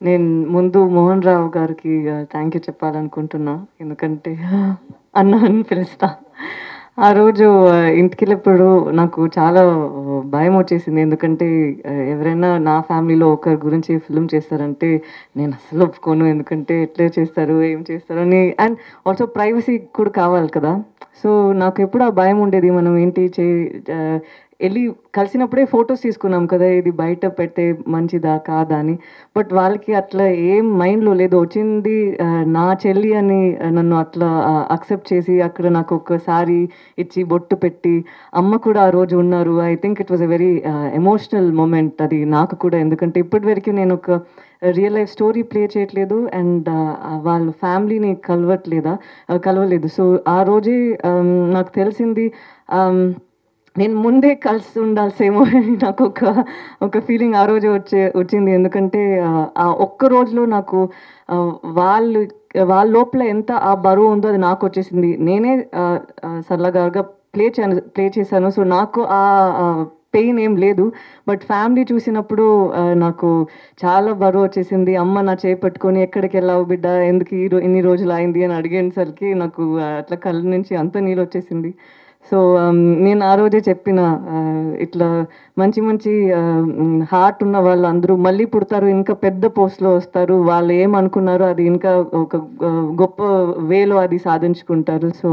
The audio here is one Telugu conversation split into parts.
నేను ముందు మోహన్ రావు గారికి థ్యాంక్ యూ చెప్పాలనుకుంటున్నా. ఎందుకంటే అన్న అని పిలుస్తా. ఆ రోజు ఇంటికి వెళ్ళినప్పుడు నాకు చాలా భయం వచ్చేసింది. ఎందుకంటే ఎవరైనా నా ఫ్యామిలీలో ఒకరి గురించి ఫిల్మ్ చేస్తారంటే నేను అసలు ఒప్పుకోను. ఎందుకంటే ఎట్లా చేస్తారు ఏం చేస్తారు అని. అండ్ ఆల్సో ప్రైవసీ కూడా కావాలి కదా. సో నాకు ఎప్పుడు ఆ భయం ఉండేది. మనం ఏంటి చే వెళ్ళి కలిసినప్పుడే ఫొటోస్ తీసుకున్నాం కదా ఇది బయట పెడితే మంచిదా కాదా అని. బట్ వాళ్ళకి అట్లా ఏం మైండ్లో లేదు. వచ్చింది నా చెల్లి అని నన్ను అట్లా అక్సెప్ట్ చేసి అక్కడ నాకు ఒకసారి ఇచ్చి బొట్టు పెట్టి అమ్మ కూడా ఆ రోజు ఉన్నారు. I think it was a very emotional moment అది నాకు కూడా. ఎందుకంటే ఇప్పటివరకు నేను ఒక రియల్ లైఫ్ స్టోరీ ప్లే చేయట్లేదు అండ్ వాళ్ళ ఫ్యామిలీని కలవట్లేదా కలవలేదు. సో ఆ రోజే నాకు తెలిసింది నేను ముందే కలిసి ఉండాల్సేమో అని నాకు ఒక ఒక ఫీలింగ్ ఆ రోజు వచ్చే వచ్చింది. ఎందుకంటే ఆ, ఒక్క రోజులో నాకు వాళ్ళు వాళ్ళ లోపల ఎంత ఆ బరువు ఉందో అది నాకు వచ్చేసింది. నేనే సరళగారుగా ప్లే చేను ప్లే చేశాను. సో నాకు ఆ పెయిన్ ఏం లేదు. బట్ ఫ్యామిలీ చూసినప్పుడు నాకు చాలా బరువు వచ్చేసింది. అమ్మ నా చేయి పట్టుకొని ఎక్కడికి వెళ్ళావు బిడ్డ? ఎందుకు ఈ ఇన్ని రోజులు అయింది? అని అడిగేసరికి నాకు అట్లా కళ్ళ నుంచి అంత నీళ్ళు వచ్చేసింది. సో నేను ఆ రోజే చెప్పిన ఇట్లా మంచి మంచి హార్ట్ ఉన్న వాళ్ళు అందరూ మళ్ళీ పుడతారు ఇంకా పెద్ద పోస్ట్లో వస్తారు వాళ్ళు ఏమనుకున్నారో అది ఇంకా ఒక గొప్ప వేలో అది సాధించుకుంటారు. సో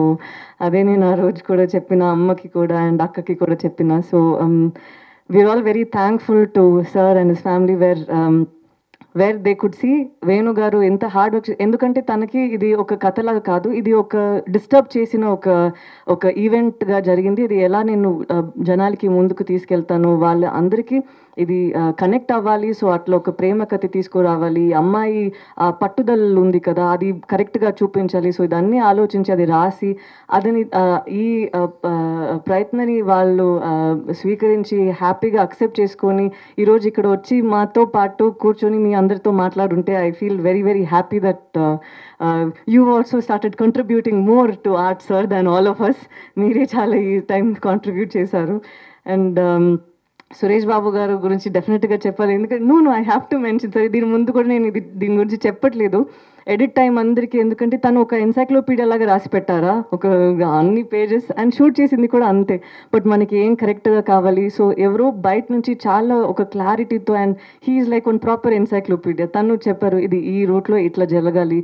అదే నేను ఆ రోజు కూడా చెప్పిన అమ్మకి కూడా అండ్ అక్కకి కూడా చెప్పిన. So we're all very thankful to sir and his family where where they could see Venu garu ఎంత హార్డ్ వర్క్ ఎందుకంటే తనకి ఇది ఒక కథలాగా కాదు. ఇది ఒక డిస్టర్బ్ చేసిన ఒక ఒక ఈవెంట్గా జరిగింది. ఇది ఎలా నేను జనాలకి ముందుకు తీసుకెళ్తాను? వాళ్ళ అందరికీ ఇది కనెక్ట్ అవ్వాలి. సో అట్లా ఒక ప్రేమ కథ తీసుకురావాలి. అమ్మాయి పట్టుదల ఉంది కదా అది కరెక్ట్గా చూపించాలి. సో ఇదన్నీ ఆలోచించి అది రాసి అదని ఈ ప్రయత్నాన్ని వాళ్ళు స్వీకరించి హ్యాపీగా అక్సెప్ట్ చేసుకొని ఈరోజు ఇక్కడ వచ్చి మాతో పాటు కూర్చొని మీ అందరితో మాట్లాడుంటే I feel very very happy that you also started contributing more to art sir than all of us మీరే చాలా ఈ టైం కాంట్రిబ్యూట్ చేశారు. అండ్ సురేష్ బాబు గారు గురించి డెఫినెట్గా చెప్పాలి. ఎందుకంటే no no I have to mention సరే దీని ముందు కూడా నేను ఇది దీని గురించి చెప్పట్లేదు. ఎడిట్ టైం అందరికీ ఎందుకంటే తను ఒక ఎన్సైక్లోపీడియా లాగా రాసి పెట్టారా? ఒక అన్ని పేజెస్ అండ్ షూట్ చేసింది కూడా అంతే. బట్ మనకి ఏం కరెక్ట్గా కావాలి? సో ఎవరో బయట నుంచి చాలా ఒక క్లారిటీతో and he's like one proper encyclopedia తను చెప్పారు ఇది ఈ రూట్లో ఇట్లా జరగాలి.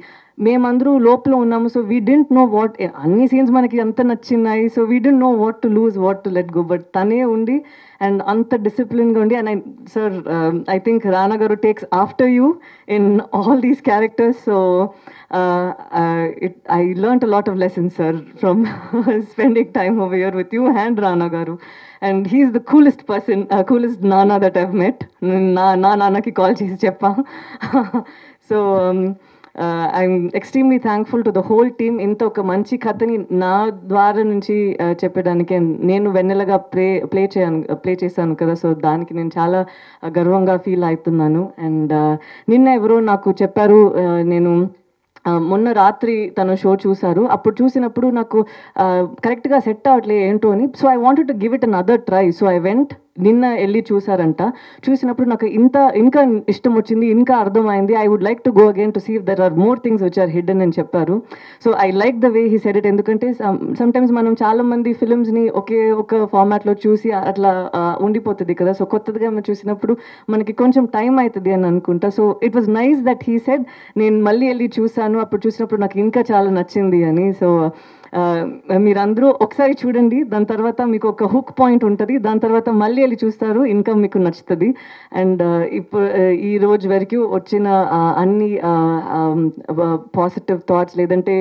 మేమందరూ లోపల ఉన్నాము so we didn't know what అన్ని సీన్స్ మనకి ఎంత నచ్చినాయి so we didn't know what to lose what to let go but తనే ఉండి అండ్ అంత డిసిప్లిన్గా ఉండి and I sir I think Rana garu takes after you in all these characters so So uh, it, I learned a lot of lessons, sir, from spending time over here with you and Rana Garu. And he's the coolest person, uh, coolest Nana that I've met. Na Nana ki call cheese cheppa. So. Um, I'm extremely thankful to the whole team ఇంత ఒక మంచి కథని నా ద్వారా నుంచి చెప్పడానికి నేను వెన్నెలగా ప్లే ప్లే చేయను ప్లే చేశాను కదా. సో దానికి నేను చాలా గర్వంగా ఫీల్ అవుతున్నాను. అండ్ నిన్న ఎవరో నాకు చెప్పారు నేను మొన్న రాత్రి తన షో చూశారు. అప్పుడు చూసినప్పుడు నాకు కరెక్ట్గా సెట్ అవ్వట్లే ఏంటో అని. So I wanted to give it another try so I went నిన్న వెళ్ళి చూసారంట చూసినప్పుడు నాకు ఇంత ఇంకా ఇష్టం వచ్చింది ఇంకా అర్థమైంది. I would like to go again to see there are more things which are hidden అని చెప్పారు. So I like the way he said it ఎందుకంటే సమ్టైమ్స్ మనం చాలా మంది ఫిల్మ్స్ని ఒకే ఒక ఫార్మాట్లో చూసి అట్లా ఉండిపోతుంది కదా. సో కొత్తదిగా మనం చూసినప్పుడు మనకి కొంచెం టైం అవుతుంది అని అనుకుంటా. So it was nice that he said నేను మళ్ళీ వెళ్ళి చూసాను అప్పుడు చూసినప్పుడు నాకు ఇంకా చాలా నచ్చింది అని. సో మీరందరూ ఒకసారి చూడండి. దాని తర్వాత మీకు ఒక హుక్ పాయింట్ ఉంటుంది. దాని తర్వాత మళ్ళీ వెళ్ళి చూస్తారు. ఇంకా మీకు నచ్చుతుంది. అండ్ ఇప్పుడు ఈ రోజు వరకు వచ్చిన అన్ని పాజిటివ్ థాట్స్ లేదంటే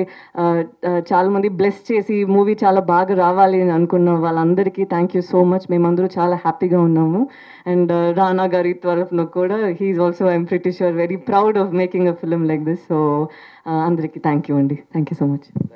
చాలామంది బ్లెస్ చేసి మూవీ చాలా బాగా రావాలి అని అనుకున్న వాళ్ళందరికీ థ్యాంక్ యూ సో మచ్ మేమందరూ చాలా హ్యాపీగా ఉన్నాము. అండ్ రానా గారి తరఫున కూడా he's also I'm pretty very proud of making a film like this so అందరికీ థ్యాంక్ యూ అండి. Thank you so much